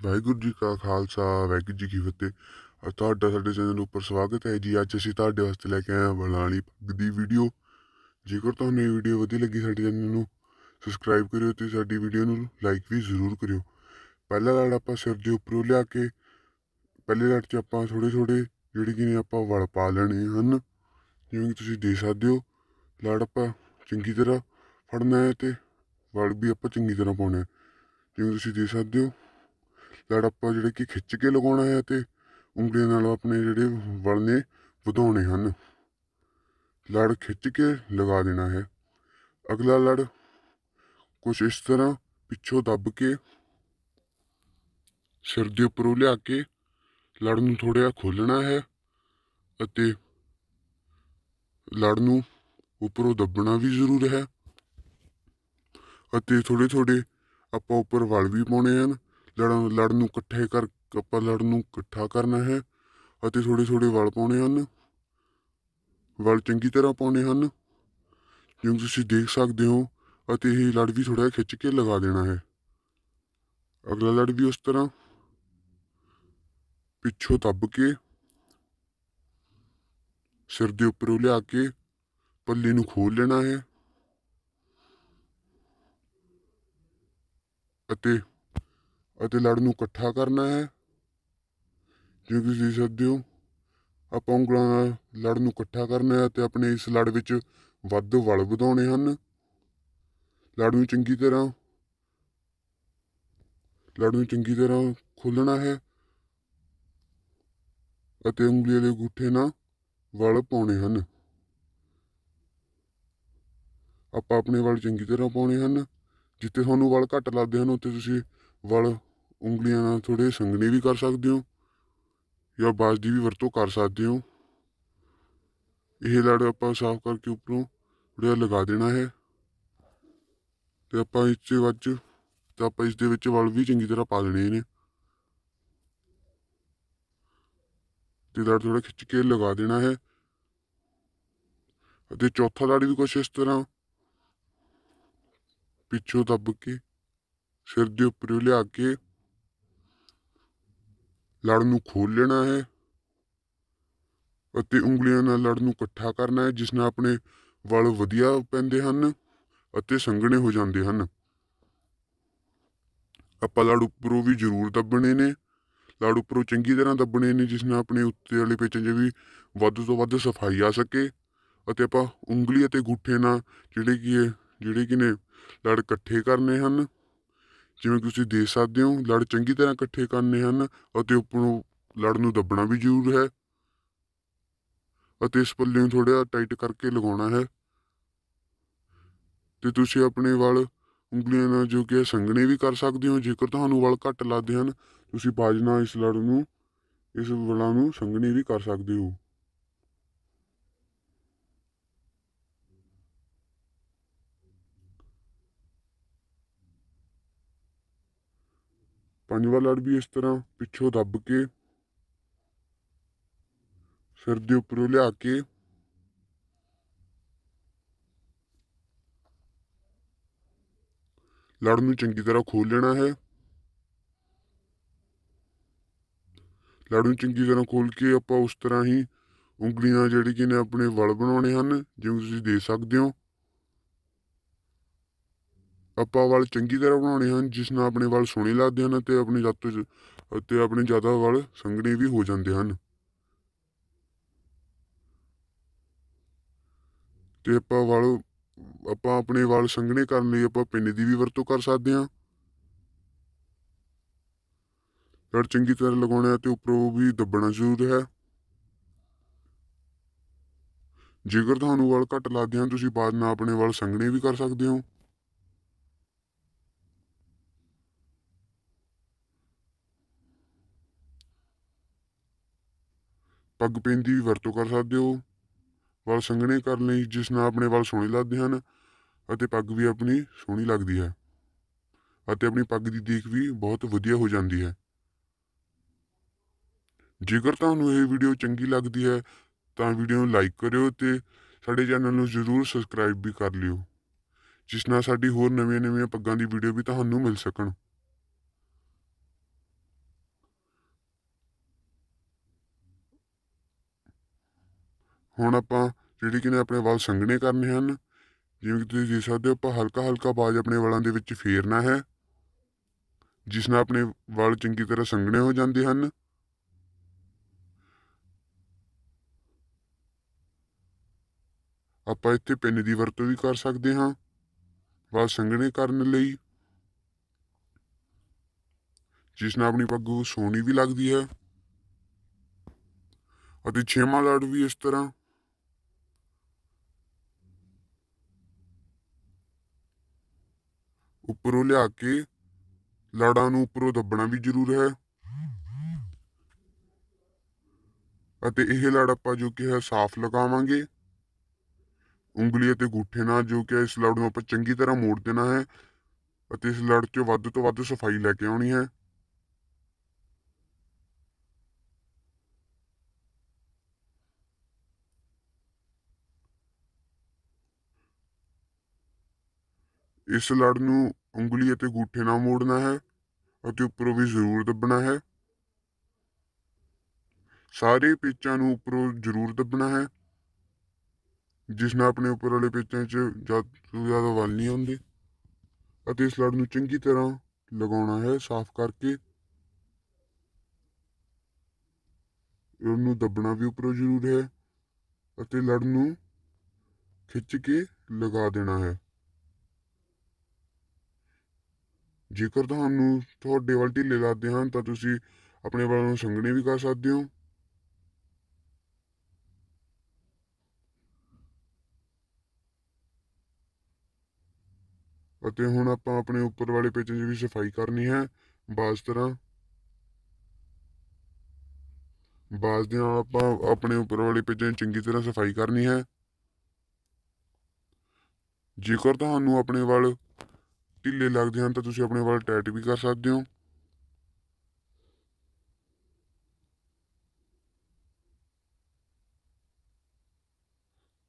ਵਾਹਿਗੁਰੂ ਜੀ ਕਾ ਖਾਲਸਾ, ਵਾਹਿਗੁਰੂ ਜੀ ਕੀ ਫਤਿਹ। ਅੱਜ ਤੁਹਾਡਾ ਸਾਡੇ ਚੈਨਲ ਉੱਪਰ ਸਵਾਗਤ ਹੈ ਜੀ। ਅੱਜ ਅਸੀਂ ਤੁਹਾਡੇ ਵਾਸਤੇ ਲੈ ਕੇ ਆਏ ਹਾਂ ਬਲਾਲੀ ਪੱਗ ਦੀ ਵੀਡੀਓ ਜੇਕਰ ਤੁਹਾਨੂੰ ਇਹ ਵੀਡੀਓ ਵਧੀਆ ਲੱਗੀ ਸਾਡੇ ਚੈਨਲ ਨੂੰ ਸਬਸਕ੍ਰਾਈਬ ਕਰਿਓ ਤੇ ਸਾਡੀ ਵੀਡੀਓ ਨੂੰ ਲਾਈਕ ਵੀ ਜ਼ਰੂਰ ਕਰਿਓ। ਪਹਿਲਾ ਲੜ ਆਪਾਂ ਸਿਰ ਦੇ ਉੱਪਰੋਂ ਲਿਆ ਕੇ, ਪਹਿਲੇ ਲੜ 'ਚ ਆਪਾਂ ਥੋੜੇ ਥੋੜੇ ਜਿਹੜੇ ਕਿ ਨੇ ਆਪਾਂ ਵਲ ਪਾ ਲੈਣੇ ਹਨ, ਜਿਵੇਂ ਕਿ ਤੁਸੀਂ ਦੇਖ ਸਕਦੇ ਹੋ। ਲੜ ਆਪਾਂ ਚੰਗੀ ਤਰ੍ਹਾਂ ਫੜਨਾ ਹੈ ਤੇ ਵਲ ਵੀ ਆਪਾਂ ਚੰਗੀ ਤਰ੍ਹਾਂ ਪਾਉਣਾ ਹੈ। ਜਿਵੇਂ ਤੁਸੀਂ ਦੇਖ ਸਕਦੇ ਹੋ ਲੜ ਆਪਾਂ ਜਿਹੜੇ ਕਿ ਖਿੱਚ ਕੇ ਲਗਾਉਣਾ ਹੈ ਤੇ ਉਂਗਲੀਆਂ ਨਾਲ ਆਪਣੇ ਜਿਹੜੇ ਵਲ ਨੇ ਵਧਾਉਣੇ ਹਨ। ਲੜ ਖਿੱਚ ਕੇ ਲਗਾ ਦੇਣਾ ਹੈ। ਅਗਲਾ ਲੜ ਕੁਛ ਇਸ ਤਰ੍ਹਾਂ ਪਿੱਛੋਂ ਦੱਬ ਕੇ ਸਿਰ ਦੇ ਉੱਪਰੋਂ ਲਿਆ ਕੇ ਲੜ ਨੂੰ ਥੋੜ੍ਹਾ ਜਿਹਾ ਖੋਲਣਾ ਹੈ ਅਤੇ ਲੜ ਨੂੰ ਉੱਪਰੋਂ ਦੱਬਣਾ ਵੀ ਜ਼ਰੂਰ ਹੈ ਅਤੇ ਥੋੜੇ ਥੋੜੇ ਆਪਾਂ ਉੱਪਰ ਵਲ ਵੀ ਪਾਉਣੇ ਹਨ। ਲੜਾਂ ਲੜ ਨੂੰ ਇਕੱਠੇ ਕਰ, ਆਪਾਂ ਲੜ ਨੂੰ ਇਕੱਠਾ ਕਰਨਾ ਹੈ ਅਤੇ ਥੋੜੇ ਥੋੜੇ ਵਲ ਪਾਉਣੇ ਹਨ। ਵਲ ਚੰਗੀ ਤਰ੍ਹਾਂ ਪਾਉਣੇ ਹਨ। ਜਿਵੇਂ ਤੁਸੀਂ ਦੇਖ ਸਕਦੇ ਹੋ, ਅਤੇ ਇਹ ਲੜ ਵੀ ਥੋੜਾ ਖਿੱਚ ਕੇ ਲਗਾ ਦੇਣਾ ਹੈ। ਅਗਲਾ ਲੜ ਵੀ ਉਸ ਤਰ੍ਹਾਂ। ਪਿੱਛੋਂ ਦੱਬ ਕੇ, ਸਿਰ ਦੇ ਉੱਪਰੋਂ ਲਿਆ ਕੇ, ਪੱਲੇ ਨੂੰ ਖੋਲ ਲੈਣਾ ਹੈ। ਅਤੇ ਅਤੇ ਲੜ ਨੂੰ ਇਕੱਠਾ ਕਰਨਾ ਹੈ। ਜਿਵੇਂ ਤੁਸੀਂ ਸਕਦੇ ਹੋ, ਆਪਾਂ ਉਂਗਲਾਂ ਨਾਲ ਲੜ ਨੂੰ ਇਕੱਠਾ ਕਰਨਾ ਹੈ ਅਤੇ ਆਪਣੇ ਇਸ ਲੜ ਵਿੱਚ ਵੱਧ ਵਲ ਵਧਾਉਣੇ ਹਨ। ਲੜ ਨੂੰ ਚੰਗੀ ਤਰ੍ਹਾਂ, ਲੜ ਨੂੰ ਚੰਗੀ ਤਰ੍ਹਾਂ ਖੋਲਣਾ ਹੈ ਅਤੇ ਉਂਗਲੀਆਂ ਦੇ ਗੁੱਠੇ ਨਾਲ ਵਲ ਪਾਉਣੇ ਹਨ। ਆਪਾਂ ਆਪਣੇ ਵਲ ਚੰਗੀ ਤਰ੍ਹਾਂ ਪਾਉਣੇ ਹਨ। ਜਿੱਥੇ ਤੁਹਾਨੂੰ ਵਲ ਘੱਟ ਲੱਗਦੇ ਹਨ, ਉੱਥੇ ਤੁਸੀਂ ਵਲ ਉਂਗਲੀਆਂ ਨਾਲ ਥੋੜੇ ਸੰਘਣੇ ਵੀ ਕਰ ਸਕਦੇ ਹੋ ਜਾਂ ਬਾਜ ਦੀ ਵੀ ਵਰਤੋਂ ਕਰ ਸਕਦੇ ਹੋ। ਇਹ ਲੜ ਆਪਾਂ ਸਾਫ਼ ਕਰਕੇ ਉੱਪਰੋਂ ਥੋੜ੍ਹਾ ਲਗਾ ਦੇਣਾ ਹੈ ਤੇ ਆਪਾਂ ਇਸ 'ਚ ਵਿੱਚ ਤੇ ਆਪਾਂ ਇਸ ਦੇ ਵਿੱਚ ਵਲ ਵੀ ਚੰਗੀ ਤਰ੍ਹਾਂ ਪਾ ਦੇਣੇ ਨੇ। ਤੇ ਲੜ ਥੋੜਾ ਖਿੱਚ ਕੇ ਲਗਾ ਦੇਣਾ ਹੈ ਅਤੇ ਚੌਥਾ ਲੜ ਵੀ ਕੁਛ ਇਸ ਤਰ੍ਹਾਂ ਪਿੱਛੋਂ ਦੱਬ ਕੇ ਸਿਰ ਦੇ ਉੱਪਰ ਲਿਆ ਕੇ ਲੜ ਨੂੰ ਖੋਲ ਲੈਣਾ ਹੈ ਅਤੇ ਉਂਗਲੀਆਂ ਨਾਲ ਲੜ ਨੂੰ ਇਕੱਠਾ ਕਰਨਾ ਹੈ, ਜਿਸ ਨਾਲ ਆਪਣੇ ਵਲ ਵਧੀਆ ਪੈਂਦੇ ਹਨ ਅਤੇ ਸੰਘਣੇ ਹੋ ਜਾਂਦੇ ਹਨ। ਆਪਾਂ ਲੜ ਉੱਪਰੋਂ ਵੀ ਜ਼ਰੂਰ ਦੱਬਣੇ ਨੇ, ਲੜ ਉੱਪਰੋਂ ਚੰਗੀ ਤਰ੍ਹਾਂ ਦੱਬਣੇ ਨੇ, ਜਿਸ ਨਾਲ ਆਪਣੇ ਉੱਤੇ ਵਾਲੇ ਪੇਚਾਂ 'ਚ ਵੀ ਵੱਧ ਤੋਂ ਵੱਧ ਸਫ਼ਾਈ ਆ ਸਕੇ ਅਤੇ ਆਪਾਂ ਉਂਗਲੀ ਅਤੇ ਗੁੱਠੇ ਨਾਲ ਜਿਹੜੇ ਕਿ ਜਿਹੜੇ ਕਿ ਨੇ ਲੜ ਇਕੱਠੇ ਕਰਨੇ ਹਨ। ਜਿਵੇਂ ਤੁਸੀਂ ਦੇਖ ਸਕਦੇ ਹੋ, ਲੜ ਚੰਗੀ ਤਰ੍ਹਾਂ ਇਕੱਠੇ ਕਰਨੇ ਹਨ ਅਤੇ ਉੱਪਰੋਂ ਲੜ ਨੂੰ ਦੱਬਣਾ ਵੀ ਜ਼ਰੂਰ ਹੈ। ਅਤੇ ਇਸ ਪੱਲੇ ਨੂੰ ਥੋੜਾ ਟਾਈਟ ਕਰਕੇ ਲਗਾਉਣਾ ਹੈ। ਤੇ ਤੁਸੀਂ ਆਪਣੇ ਵਾਲ ਉਂਗਲੀਆਂ ਨਾਲ ਜੋ ਕਿ ਸੰਘਣੇ ਵੀ ਕਰ ਸਕਦੇ ਹੋ। ਜੇਕਰ ਤੁਹਾਨੂੰ ਵਾਲ ਘੱਟ ਲੱਗਦੇ ਹਨ, ਤੁਸੀਂ ਬਾਜ ਇਸ ਲੜ ਨੂੰ, ਇਸ ਵਾਲਾਂ ਨੂੰ ਸੰਘਣੇ ਵੀ ਕਰ ਸਕਦੇ ਹੋ। ਪੰਜਵਾਂ ਲੜ ਵੀ ਇਸ ਤਰ੍ਹਾਂ ਪਿੱਛੋਂ ਦੱਬ ਕੇ, ਸਿਰ ਦੇ ਉੱਪਰੋਂ ਲਿਆ ਕੇ, ਲੜ ਨੂੰ ਚੰਗੀ ਤਰ੍ਹਾਂ ਖੋਲ ਲੈਣਾ ਹੈ। ਲੜ ਨੂੰ ਚੰਗੀ ਤਰ੍ਹਾਂ ਖੋਲ ਕੇ ਆਪਾਂ ਉਸ ਤਰ੍ਹਾਂ ਹੀ ਉਂਗਲੀਆਂ ਜਿਹੜੀ ਕਿ ਨੇ ਆਪਣੇ ਵਲ ਬਣਾਉਣੇ ਹਨ, ਜਿਵੇਂ ਤੁਸੀਂ ਦੇਖ ਸਕਦੇ ਹੋ। ਆਪਾਂ ਵਾਲ ਚੰਗੀ ਤਰ੍ਹਾਂ ਬਣਾਉਣੇ ਹਨ, ਜਿਸ ਨਾਲ ਆਪਣੇ ਵਲ ਸੋਹਣੇ ਲੱਗਦੇ ਹਨ ਅਤੇ ਆਪਣੇ ਜੱਤ ਅਤੇ ਆਪਣੇ ਜ਼ਿਆਦਾ ਵਲ ਸੰਘਣੇ ਵੀ ਹੋ ਜਾਂਦੇ ਹਨ। ਤੇ ਆਪਾਂ ਵਲ, ਆਪਾਂ ਆਪਣੇ ਵਾਲ ਸੰਘਣੇ ਕਰਨ ਲਈ ਆਪਾਂ ਪਿੰਨ ਦੀ ਵੀ ਵਰਤੋਂ ਕਰ ਸਕਦੇ ਹਾਂ। ਲੜ ਚੰਗੀ ਤਰ੍ਹਾਂ ਲਗਾਉਣਾ ਤੇ ਉੱਪਰੋਂ ਵੀ ਦੱਬਣਾ ਜ਼ਰੂਰ ਹੈ। ਜੇਕਰ ਤੁਹਾਨੂੰ ਵਾਲ ਘੱਟ ਲੱਗਦੇ ਹਨ, ਤੁਸੀਂ ਬਾਅਦ ਨਾਲ ਆਪਣੇ ਵਾਲ ਸੰਘਣੇ ਵੀ ਕਰ ਸਕਦੇ ਹੋ। ਪੱਗ ਪੈਨ ਦੀ ਵੀ ਵਰਤੋਂ ਕਰ ਸਕਦੇ ਹੋ। ਵਾਲ ਸੰਘਣੇ ਕਰਨ ਲਈ ਜਿਸ ਨਾਲ ਆਪਣੇ ਵਾਲ ਸੋਹਣੇ ਲੱਗਦੇ ਹਨ ਅਤੇ ਪੱਗ ਵੀ ਆਪਣੀ ਸੋਹਣੀ ਲੱਗਦੀ ਹੈ ਅਤੇ ਆਪਣੀ ਪੱਗ ਦੀ ਦੇਖ ਵੀ ਬਹੁਤ ਵਧੀਆ ਹੋ ਜਾਂਦੀ ਹੈ। ਜੇਕਰ ਤੁਹਾਨੂੰ ਇਹ ਵੀਡੀਓ ਚੰਗੀ ਲੱਗਦੀ ਹੈ, ਤਾਂ ਵੀਡੀਓ ਨੂੰ ਲਾਈਕ ਕਰਿਓ ਤੇ ਸਾਡੇ ਚੈਨਲ ਨੂੰ ਜ਼ਰੂਰ ਸਬਸਕ੍ਰਾਈਬ ਵੀ ਕਰ ਲਿਓ, ਜਿਸ ਨਾਲ ਸਾਡੀ ਹੋਰ ਨਵੀਆਂ-ਨਵੀਆਂ ਪੱਗਾਂ ਦੀ ਵੀਡੀਓ ਵੀ ਤੁਹਾਨੂੰ ਮਿਲ ਸਕਣ। ਹੁਣ ਆਪਾਂ ਜਿਹੜੇ ਕਿ ਨੇ ਆਪਣੇ ਵਾਲ ਸੰਘਣੇ ਕਰਨੇ ਹਨ, ਜਿਵੇਂ ਕਿ ਤੁਸੀਂ ਦੇਖ ਸਕਦੇ ਹੋ, ਆਪਾਂ ਹਲਕਾ ਹਲਕਾ ਬਾਜ ਆਪਣੇ ਵਾਲਾਂ ਦੇ ਵਿੱਚ ਫੇਰਨਾ ਹੈ, ਜਿਸ ਨਾਲ ਆਪਣੇ ਵਾਲ ਚੰਗੀ ਤਰ੍ਹਾਂ ਸੰਘਣੇ ਹੋ ਜਾਂਦੇ ਹਨ। ਆਪਾਂ ਇੱਥੇ ਪਿੰਨ ਦੀ ਵਰਤੋਂ ਵੀ ਕਰ ਸਕਦੇ ਹਾਂ, ਵਾਲ ਸੰਘਣੇ ਕਰਨ ਲਈ, ਜਿਸ ਨਾਲ ਆਪਣੀ ਪੱਗ ਸੋਹਣੀ ਵੀ ਲੱਗਦੀ ਹੈ, ਅਤੇ ਛੇਵਾਂ ਲੜ ਵੀ ਇਸ ਤਰ੍ਹਾਂ ਉੱਪਰੋਂ ਲਿਆ ਕੇ ਲੜਾਂ ਨੂੰ ਉੱਪਰੋਂ ਦੱਬਣਾ ਵੀ ਜ਼ਰੂਰ ਹੈ। ਅਤੇ ਇਹ ਲੜ ਆਪਾਂ ਜੋ ਕਿ ਹੈ ਸਾਫ਼ ਲਗਾਵਾਂਗੇ। ਉਂਗਲੀ ਅਤੇ ਗੂਠੇ ਨਾਲ ਜੋ ਕਿ ਇਸ ਲੜ ਨੂੰ ਆਪਾਂ ਚੰਗੀ ਤਰ੍ਹਾਂ ਮੋੜ ਦੇਣਾ ਹੈ ਅਤੇ ਇਸ ਲੜ 'ਚ ਵੱਧ ਤੋਂ ਵੱਧ ਸਫ਼ਾਈ ਲੈ ਕੇ ਆਉਣੀ ਹੈ। ਇਸ ਲੜ ਨੂੰ ਉਂਗਲੀ ਅਤੇ ਗੂਠੇ ਨਾਲ ਮੋੜਨਾ ਹੈ ਅਤੇ ਉੱਪਰੋਂ ਵੀ ਜ਼ਰੂਰ ਦੱਬਣਾ ਹੈ। ਸਾਰੇ ਪੇਚਾਂ ਨੂੰ ਉੱਪਰੋਂ ਜ਼ਰੂਰ ਦੱਬਣਾ ਹੈ, ਜਿਸ ਨਾਲ ਆਪਣੇ ਉੱਪਰ ਵਾਲੇ ਪੇਚਾਂ 'ਚ ਜ਼ਿਆਦਾ ਤੋਂ ਜ਼ਿਆਦਾ ਵਲ ਨਹੀਂ ਆਉਂਦੇ ਅਤੇ ਇਸ ਲੜ ਨੂੰ ਚੰਗੀ ਤਰ੍ਹਾਂ ਲਗਾਉਣਾ ਹੈ ਸਾਫ਼ ਕਰਕੇ। ਉਹਨੂੰ ਦੱਬਣਾ ਵੀ ਉੱਪਰੋਂ ਜ਼ਰੂਰ ਹੈ ਅਤੇ ਲੜ ਨੂੰ ਖਿੱਚ ਕੇ ਲਗਾ ਦੇਣਾ ਹੈ। ਜੇਕਰ ਤੁਹਾਨੂੰ ਤੁਹਾਡੇ ਵੱਲ ਢਿੱਲੇ ਲੱਗਦੇ ਹਨ, ਤਾਂ ਤੁਸੀਂ ਆਪਣੇ ਵਾਲਾਂ ਨੂੰ ਸੰਘਣੇ ਵੀ ਕਰ ਸਕਦੇ ਹੋ। ਅਤੇ ਹੁਣ ਆਪਾਂ ਆਪਣੇ ਉੱਪਰ ਵਾਲੇ ਪੇਚਾਂ 'ਚ ਵੀ ਸਫ਼ਾਈ ਕਰਨੀ ਹੈ। ਬਾਸ ਤਰ੍ਹਾਂ। ਬਾਸ ਦੇ ਨਾਲ ਆਪਾਂ ਆਪਣੇ ਉੱਪਰ ਵਾਲੇ ਪੇਚਾਂ 'ਚ ਚੰਗੀ ਤਰ੍ਹਾਂ ਸਫ਼ਾਈ ਕਰਨੀ ਹੈ। ਜੇਕਰ ਤੁਹਾਨੂੰ ਆਪਣੇ ਵਾਲ ਢਿੱਲੇ ਲੱਗਦੇ ਹਨ ਤਾਂ ਤੁਸੀਂ ਆਪਣੇ ਵਾਲ ਟਾਈਟ ਵੀ ਕਰ ਸਕਦੇ ਹੋ।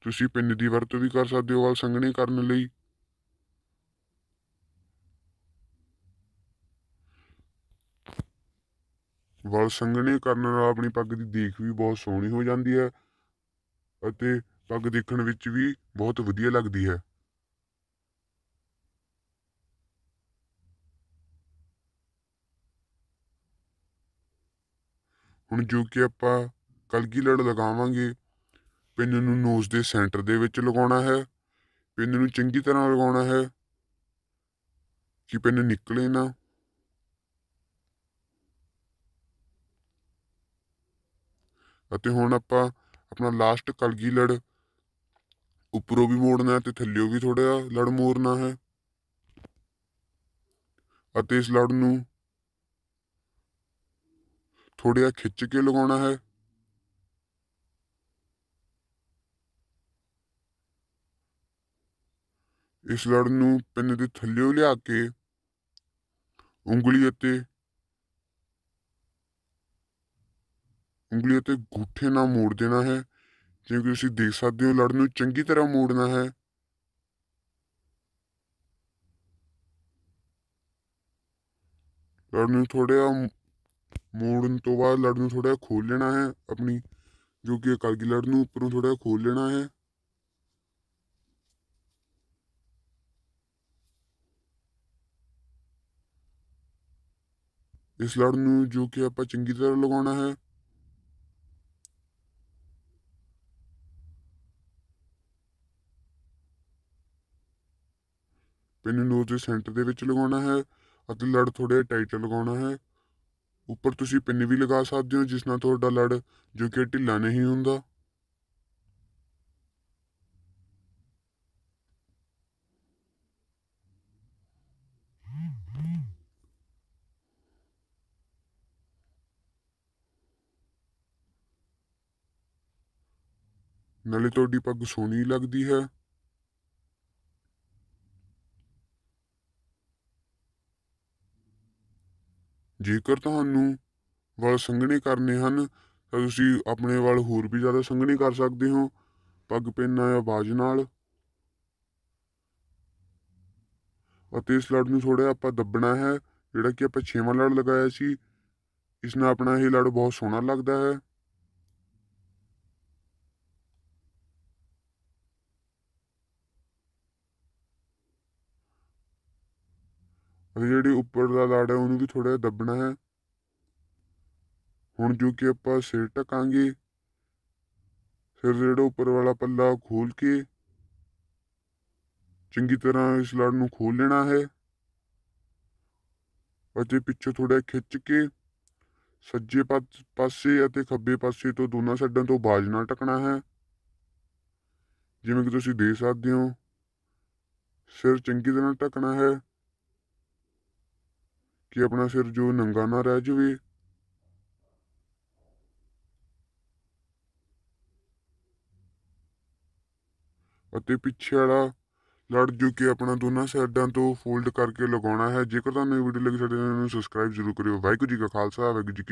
ਤੁਸੀਂ ਪਿੰਨ ਦੀ ਵਰਤੋਂ ਵੀ ਕਰ ਸਕਦੇ ਹੋ ਵਾਲ ਸੰਘਣੇ ਕਰਨ ਲਈ। ਵਾਲ ਸੰਘਣੇ ਕਰਨ ਨਾਲ ਆਪਣੀ ਪੱਗ ਦੀ ਦੇਖ ਵੀ ਬਹੁਤ ਸੋਹਣੀ ਹੋ ਜਾਂਦੀ ਹੈ ਅਤੇ ਪੱਗ ਦੇਖਣ ਵਿੱਚ ਵੀ ਬਹੁਤ ਵਧੀਆ ਲੱਗਦੀ ਹੈ। ਹੁਣ ਜੋ ਕਿ ਆਪਾਂ ਕਲਗੀ ਲੜ ਲਗਾਵਾਂਗੇ? ਪਿੰਨ ਨੂੰ ਨੋਜ਼ ਦੇ ਸੈਂਟਰ ਦੇ ਵਿੱਚ ਲਗਾਉਣਾ ਹੈ। ਪਿੰਨ ਨੂੰ ਚੰਗੀ ਤਰ੍ਹਾਂ ਲਗਾਉਣਾ ਹੈ ਕਿ ਪਿੰਨ ਨਿਕਲੇ ਨਾ। ਅਤੇ ਹੁਣ ਆਪਾਂ ਆਪਣਾ ਲਾਸਟ ਕਲਗੀ ਲੜ? ਉੱਪਰੋਂ ਵੀ ਮੋੜਨਾ ਹੈ ਤੇ ਥੱਲਿਓਂ ਵੀ ਥੋੜਾ ਲੜ ਮੋੜਨਾ ਹੈ। ਅਤੇ ਇਸ ਲੜ ਨੂੰ ਥੋੜ੍ਹਾ ਖਿੱਚ ਕੇ ਲਗਾਉਣਾ ਹੈ। ਇਸ ਲੜ ਨੂੰ ਪਿੰਨ ਦੇ ਥੱਲੇ ਲਿਆ ਕੇ ਉਂਗਲੀ ਅਤੇ ਉਂਗਲੀ ਅਤੇ ਗੁੱਠੇ ਨਾਲ ਮੋੜ ਦੇਣਾ ਹੈ। ਜਿਵੇਂ ਕਿ ਤੁਸੀਂ ਦੇਖ ਸਕਦੇ ਹੋ, ਲੜ ਨੂੰ ਚੰਗੀ ਤਰ੍ਹਾਂ ਮੋੜਨਾ ਹੈ। ਲੜ ਨੂੰ ਥੋੜ੍ਹਾ ਮੋੜਨ ਤੋਂ ਬਾਅਦ ਲੜ ਨੂੰ ਥੋੜ੍ਹਾ ਖੋਲ ਲੈਣਾ ਹੈ, ਆਪਣੀ ਜੋ ਕਿ ਕਲਗੀ ਲੜ ਨੂੰ ਉੱਪਰੋਂ ਥੋੜ੍ਹਾ ਖੋਲ ਲੈਣਾ ਹੈ। ਇਸ ਲੜ ਨੂੰ ਜੋ ਕਿ ਆਪਾਂ ਚੰਗੀ ਤਰ੍ਹਾਂ ਲਗਾਉਣਾ ਹੈ। ਪਿੰਨ ਨੂੰ ਦੇ ਸੈਂਟਰ ਦੇ ਵਿੱਚ ਲਗਾਉਣਾ ਹੈ ਅਤੇ ਲੜ ਥੋੜੇ ਟਾਈਟ ਲਗਾਉਣਾ ਹੈ। ਉੱਪਰ ਤੁਸੀਂ ਪਿੰਨ ਵੀ ਲਗਾ ਸਕਦੇ ਹੋ, ਜਿਸ ਨਾਲ ਤੁਹਾਡਾ ਲੜ ਜੋ ਕਿ ਢਿੱਲਾ ਨਹੀਂ ਹੁੰਦਾ। ਨਾਲੇ ਤੁਹਾਡੀ ਪੱਗ ਸੋਹਣੀ ਲੱਗਦੀ ਹੈ। ਜੇਕਰ ਤੁਹਾਨੂੰ ਵਾਲ ਸੰਘਣੇ ਕਰਨੇ ਹਨ, ਤਾਂ ਤੁਸੀਂ ਆਪਣੇ ਵਾਲ ਹੋਰ ਵੀ ਜ਼ਿਆਦਾ ਸੰਘਣੇ ਕਰ ਸਕਦੇ ਹੋ। ਪੱਗ ਪੈਨਾ ਜਾਂ ਬਾਜ ਨਾਲ। ਅਤੇ ਇਸ ਲੜ ਨੂੰ ਥੋੜਾ ਆਪਾਂ ਦੱਬਣਾ ਹੈ, ਜਿਹੜਾ ਕਿ ਆਪਾਂ ਛੇਵਾਂ ਲੜ ਲਗਾਇਆ ਸੀ। ਇਸ ਨਾਲ ਆਪਣਾ ਇਹ ਲੜ ਬਹੁਤ ਸੋਹਣਾ ਲੱਗਦਾ ਹੈ। ਅਤੇ ਜਿਹੜੀ ਉੱਪਰ ਦਾ ਲਾੜ ਹੈ ਉਹਨੂੰ ਵੀ ਥੋੜਾ ਜਿਹਾ ਦੱਬਣਾ ਹੈ। ਹੁਣ ਜੋ ਕਿ ਆਪਾਂ ਸਿਰ ਢਕਾਂਗੇ, ਸਿਰ ਦਾ ਜਿਹੜਾ ਉੱਪਰ ਵਾਲਾ ਪੱਲਾ ਖੋਲ ਕੇ ਚੰਗੀ ਤਰ੍ਹਾਂ ਇਸ ਲੜ ਨੂੰ ਖੋਲ ਲੈਣਾ ਹੈ। ਅਤੇ ਪਿੱਛੋਂ ਥੋੜਾ ਖਿੱਚ ਕੇ ਸੱਜੇ ਪਾ- ਪਾਸੇ ਅਤੇ ਖੱਬੇ ਪਾਸੇ ਤੋਂ ਦੋਨਾਂ ਸਾਈਡਾਂ ਤੋਂ ਬਾਜ ਨਾਲ ਟਕਣਾ ਹੈ। ਜਿਵੇਂ ਕਿ ਤੁਸੀਂ ਦੇਖ ਸਕਦੇ ਹੋ, ਸਿਰ ਚੰਗੀ ਤਰ੍ਹਾਂ ਢਕਣਾ ਹੈ। ਕਿ ਆਪਣਾ ਸਿਰ ਜੋ ਨੰਗਾ ਨਾ ਰਹਿ ਜਾਵੇ। ਅਤੇ ਪਿੱਛੇ ਵਾਲਾ ਲੜ ਜੋ ਕਿ ਆਪਣਾ ਦੋਨਾਂ ਸਾਈਡਾਂ ਤੋਂ ਫੋਲਡ ਕਰਕੇ ਲਗਾਉਣਾ ਹੈ। ਜੇਕਰ ਤੁਹਾਨੂੰ ਇਹ ਵੀਡੀਓ ਲੱਗੀ, ਸਾਡੇ ਚੈਨਲ ਨੂੰ ਸਬਸਕ੍ਰਾਈਬ ਜ਼ਰੂਰ ਕਰਿਓ। ਵਾਹਿਗੁਰੂ ਜੀ ਕਾ ਖਾਲਸਾ, ਵਾਹਿਗੁਰੂ ਜੀ ਕੀ